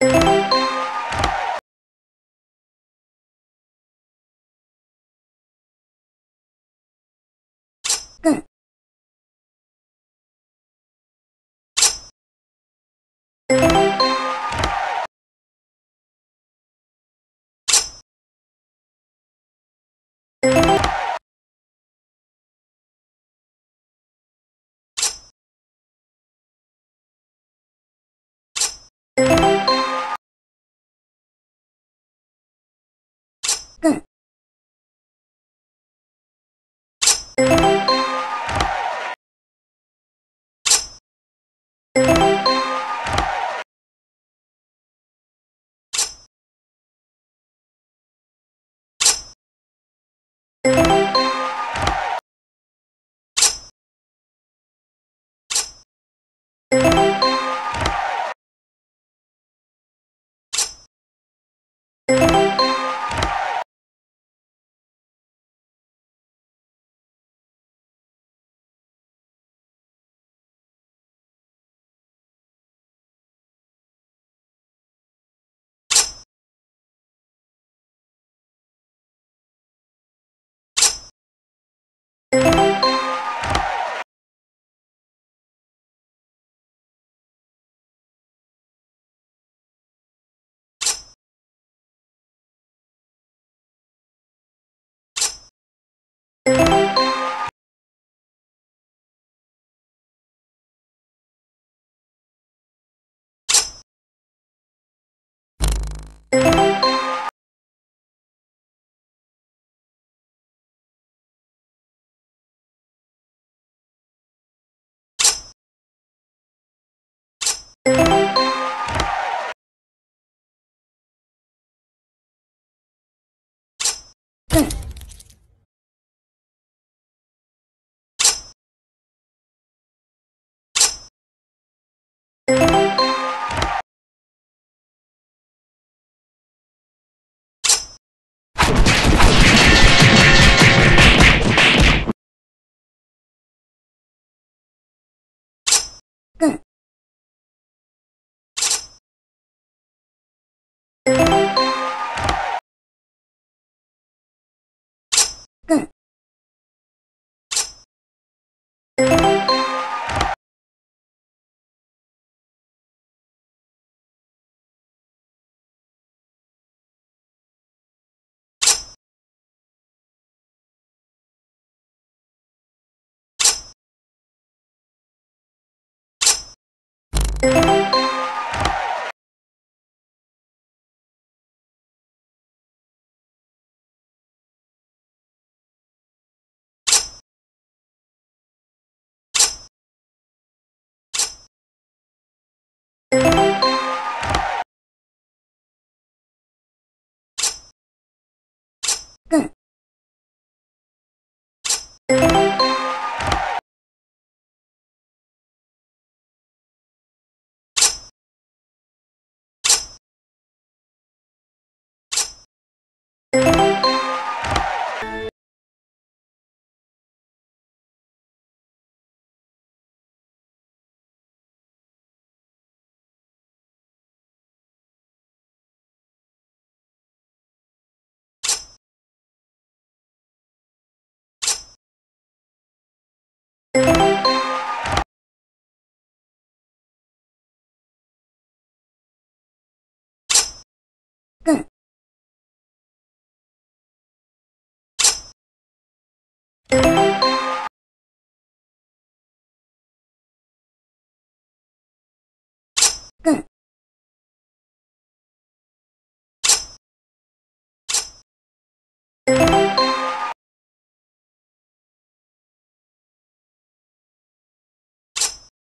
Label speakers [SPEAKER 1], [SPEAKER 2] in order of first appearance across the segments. [SPEAKER 1] you thank you Thank you.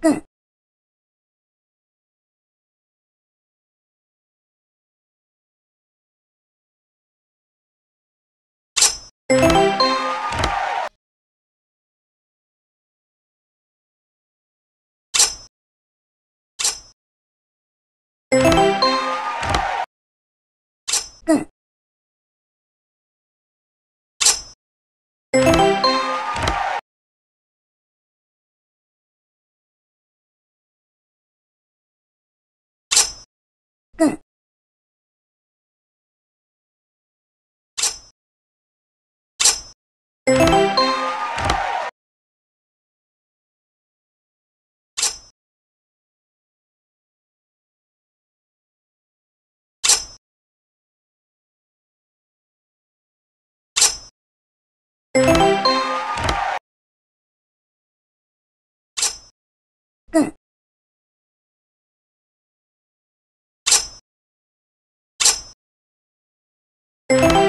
[SPEAKER 1] Good. you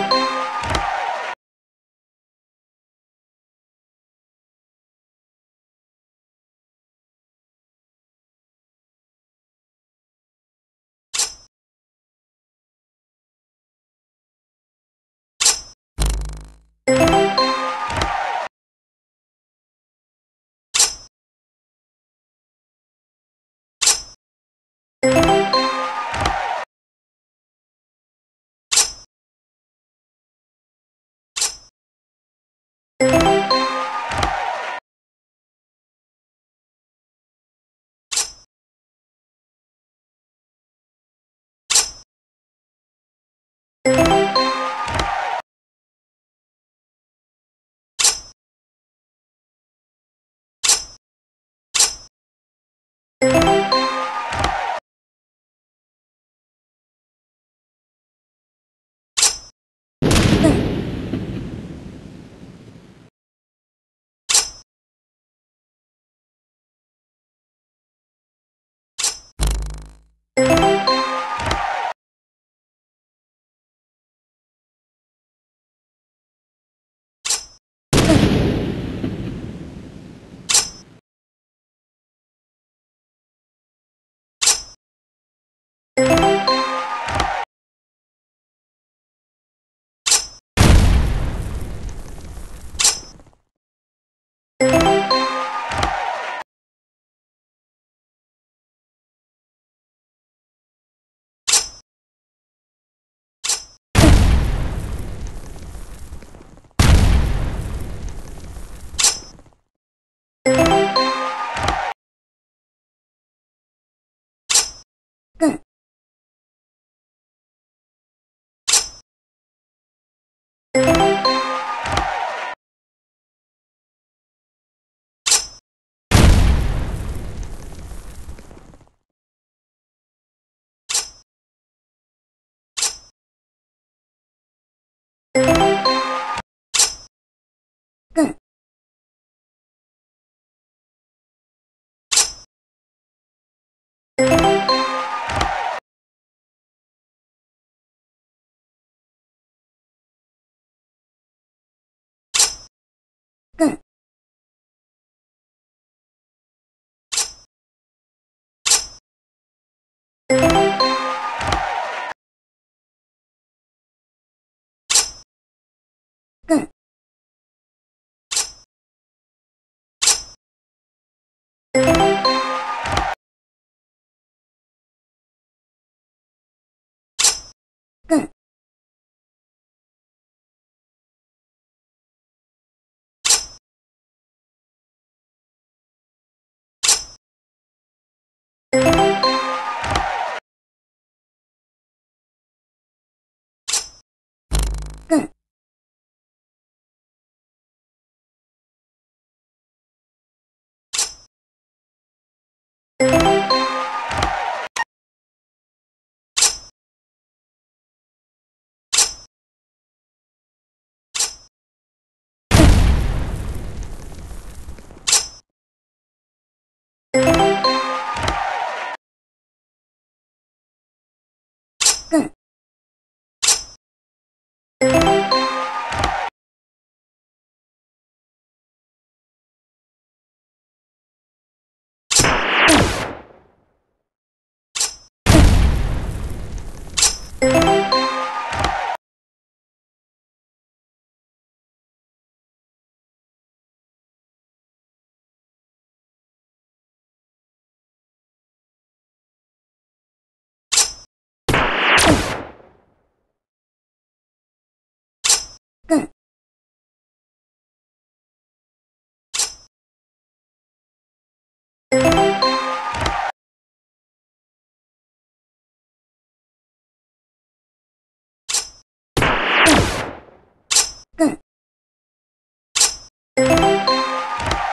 [SPEAKER 1] Thank you good.